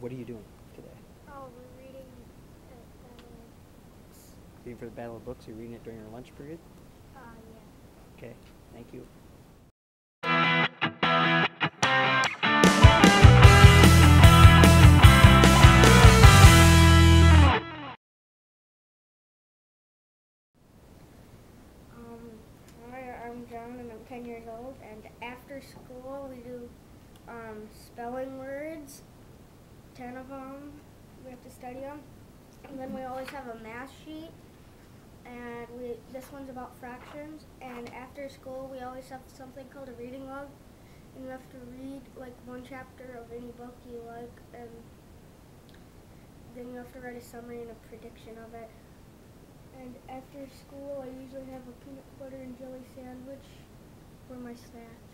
What are you doing today? Oh, we're reading uh, uh, Reading for the Battle of Books? You're reading it during your lunch period? uh, yeah. Okay, thank you. Um, hi, I'm John I'm 10 years old. And after school, we do um, spelling words, 10 of them. We have to study them. And then we always have a math sheet. And we this one's about fractions. And after school, we always have something called a reading log. And you have to read like one chapter of any book you like. And then you have to write a summary and a prediction of it. And after school, I usually have a peanut butter and jelly sandwich for my snack.